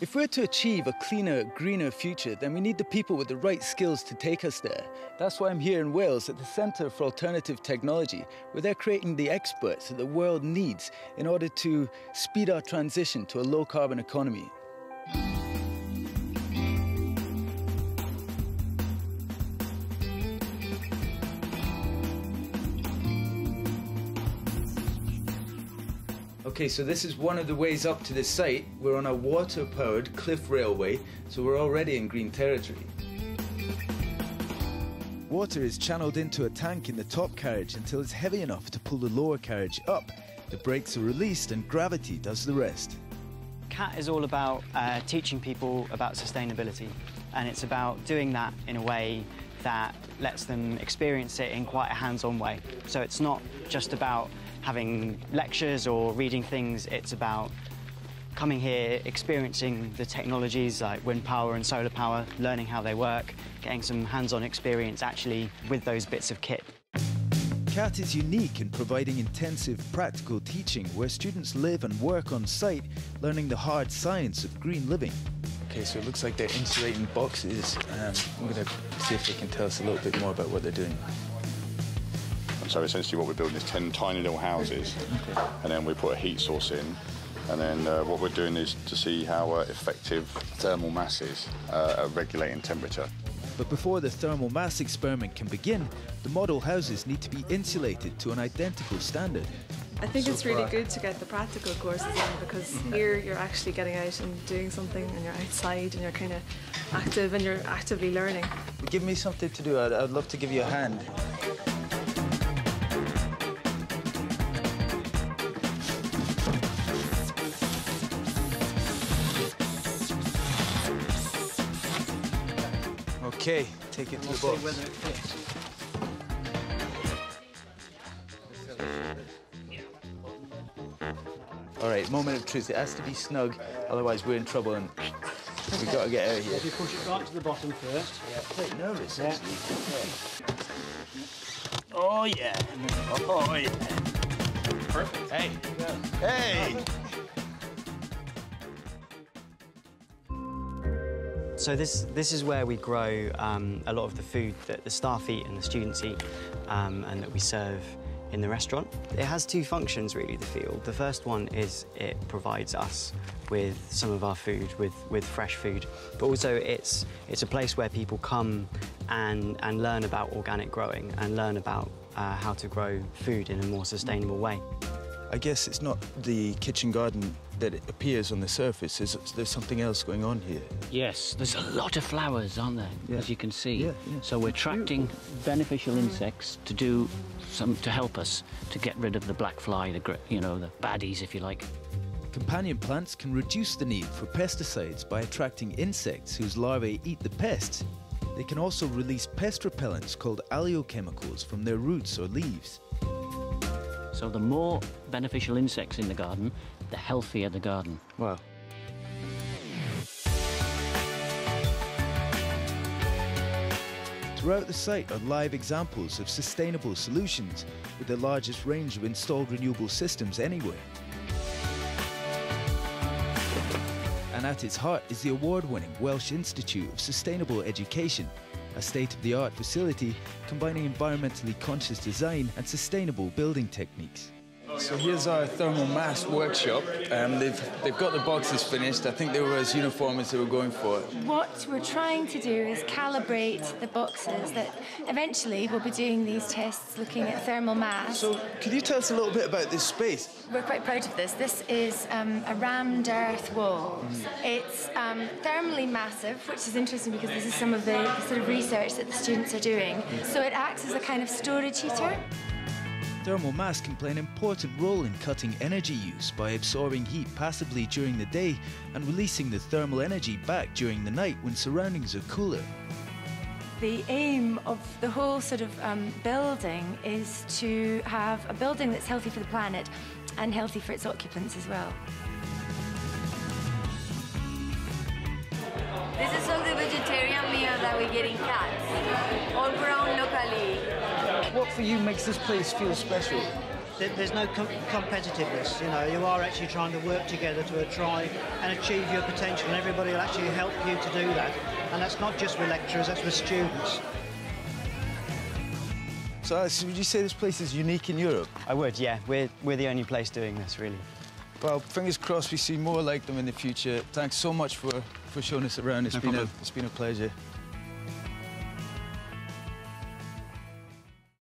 If we're to achieve a cleaner, greener future, then we need the people with the right skills to take us there. That's why I'm here in Wales at the Centre for Alternative Technology, where they're creating the experts that the world needs in order to speed our transition to a low carbon economy. Okay, so this is one of the ways up to the site. We're on a water-powered cliff railway, so we're already in green territory. Water is channeled into a tank in the top carriage until it's heavy enough to pull the lower carriage up. The brakes are released and gravity does the rest. CAT is all about uh, teaching people about sustainability, and it's about doing that in a way that lets them experience it in quite a hands-on way. So it's not just about having lectures or reading things. It's about coming here, experiencing the technologies like wind power and solar power, learning how they work, getting some hands-on experience actually with those bits of kit. CAT is unique in providing intensive practical teaching where students live and work on site, learning the hard science of green living. Okay, so it looks like they're insulating boxes. Um, I'm going to see if they can tell us a little bit more about what they're doing. So essentially what we're building is 10 tiny little houses okay. and then we put a heat source in and then uh, what we're doing is to see how uh, effective thermal mass is uh, at regulating temperature. But before the thermal mass experiment can begin, the model houses need to be insulated to an identical standard. I think so it's really good to get the practical courses in because mm -hmm. here you're actually getting out and doing something and you're outside and you're kind of active and you're actively learning. Give me something to do. I'd, I'd love to give you a hand. Okay, take it to the box. All right, moment of truth. It has to be snug, otherwise we're in trouble and we've got to get out of here. If you push it right to the bottom first. Yeah, quite nervous, yeah. actually. Oh, yeah. Oh, yeah. Perfect. Hey. Hey. So this, this is where we grow um, a lot of the food that the staff eat and the students eat um, and that we serve in the restaurant. It has two functions, really, the field. The first one is it provides us with some of our food, with, with fresh food, but also it's, it's a place where people come and, and learn about organic growing and learn about uh, how to grow food in a more sustainable way. I guess it's not the kitchen garden that it appears on the surface. is there's something else going on here. Yes, there's a lot of flowers, aren't there, yeah. as you can see. Yeah, yeah. So we're attracting beneficial insects to do some to help us to get rid of the black fly, the you know the baddies, if you like. Companion plants can reduce the need for pesticides by attracting insects whose larvae eat the pests. They can also release pest repellents called allelochemicals from their roots or leaves. So the more beneficial insects in the garden, the healthier the garden. Wow. Throughout the site are live examples of sustainable solutions with the largest range of installed renewable systems anywhere. And at its heart is the award-winning Welsh Institute of Sustainable Education, a state-of-the-art facility combining environmentally conscious design and sustainable building techniques. So here's our thermal mass workshop. Um, they've, they've got the boxes finished. I think they were as uniform as they were going for. What we're trying to do is calibrate the boxes that eventually we'll be doing these tests looking at thermal mass. So can you tell us a little bit about this space? We're quite proud of this. This is um, a rammed earth wall. Mm. It's um, thermally massive, which is interesting because this is some of the, the sort of research that the students are doing. Mm. So it acts as a kind of storage heater. Thermal mass can play an important role in cutting energy use by absorbing heat passively during the day and releasing the thermal energy back during the night when surroundings are cooler. The aim of the whole sort of um, building is to have a building that's healthy for the planet and healthy for its occupants as well. This is all the vegetarian meal that we get in CATS, all grown locally. What for you makes this place feel special? there's no com- competitiveness. You know, you are actually trying to work together to try and achieve your potential, and everybody will actually help you to do that. And that's not just with lecturers, that's with students. So, uh, Alex, would you say this place is unique in Europe? I would, yeah. We're, we're the only place doing this, really. Well, fingers crossed we see more like them in the future. Thanks so much for, for showing us around. It's No been a, it's been a pleasure.